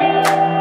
Bye.